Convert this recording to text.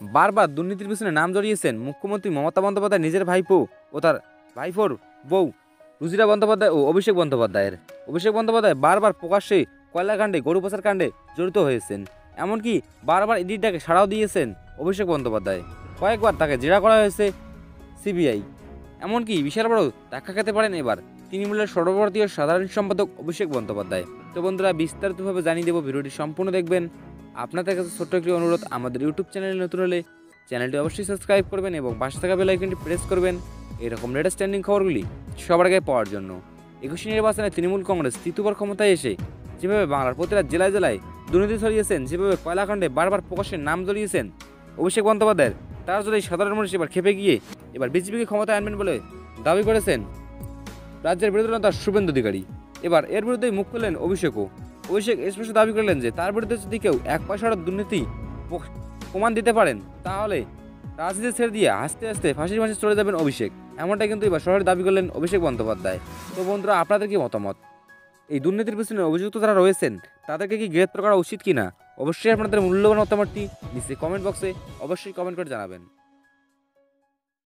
বারবার দুর্নীতির পিছনে নাম জড়িয়েছেন মুখ্যমন্ত্রী মমতা বন্দ্যোপাধ্যায় নিজের ভাইপো ও তার ভাইফোর বউ রুজিরা বন্দ্যোপাধ্যায় ও অভিষেক বন্দ্যোপাধ্যায়ের। অভিষেক বন্দ্যোপাধ্যায় বারবার প্রকাশ্যে কয়লাকাণ্ডে গরু পাচার কাণ্ডে জড়িত হয়েছেন। এমনকি বারবার ইডির ডাকে সাড়াও দিয়েছেন অভিষেক বন্দ্যোপাধ্যায়। কয়েকবার তাকে জেরা করা হয়েছে সিবিআই। এমনকি বিশাল বড় ধাক্কা খেতে পারেন এবার তৃণমূলের সর্বভারতীয় সাধারণ সম্পাদক অভিষেক বন্দ্যোপাধ্যায়। তো বন্ধুরা, বিস্তারিতভাবে জানিয়ে দেবো, ভিডিওটি সম্পূর্ণ দেখবেন। আপনাদের কাছে ছোট্ট একটি অনুরোধ, আমাদের ইউটিউব চ্যানেলে নতুন হলে চ্যানেলটি অবশ্যই সাবস্ক্রাইব করবেন এবং পাশে থাকা বেল আইকনটি প্রেস করবেন। এরকম লেটেস্ট স্ট্যান্ডিং খবরগুলি সবার আগে পাওয়ার জন্য। একুশে নির্বাচনে তৃণমূল কংগ্রেস তৃতীয়বার ক্ষমতায় এসে যেভাবে বাংলার প্রতিটা জেলায় জেলায় দুর্নীতি ছড়িয়েছেন, যেভাবে কয়লাখণ্ডে বারবার প্রকাশ্যে নাম জড়িয়েছেন, অভিষেক বন্দ্যোপাধ্যায়ের, তার জন্য সাধারণ মানুষ এবার খেপে গিয়ে এবার বিজেপিকে ক্ষমতায় আনবেন বলে দাবি করেছেন রাজ্যের বিরোধী নেতা শুভেন্দু অধিকারী। এবার এর বিরুদ্ধেই মুখ খুললেন অভিষেকও। অভিষেক স্পষ্ট দাবি করলেন যে তার বিরুদ্ধে যদি কেউ এক পয়সার দুর্নীতি প্রমাণ দিতে পারেন, তাহলে রাজনীতি ছেড়ে দিয়ে হাসতে হাসতে ফাঁসির ফাঁসি চলে যাবেন অভিষেক। এমনটাই কিন্তু এবার শহরে দাবি করলেন অভিষেক বন্দ্যোপাধ্যায়। তো বন্ধুরা, আপনাদের কি মতামত? এই দুর্নীতির পিছনে অভিযুক্ত যারা রয়েছেন, তাদেরকে কি গ্রেপ্তার করা উচিত কিনা? অবশ্যই আপনাদের মূল্যবান মতামতটি নিচে কমেন্ট বক্সে অবশ্যই কমেন্ট করে জানাবেন।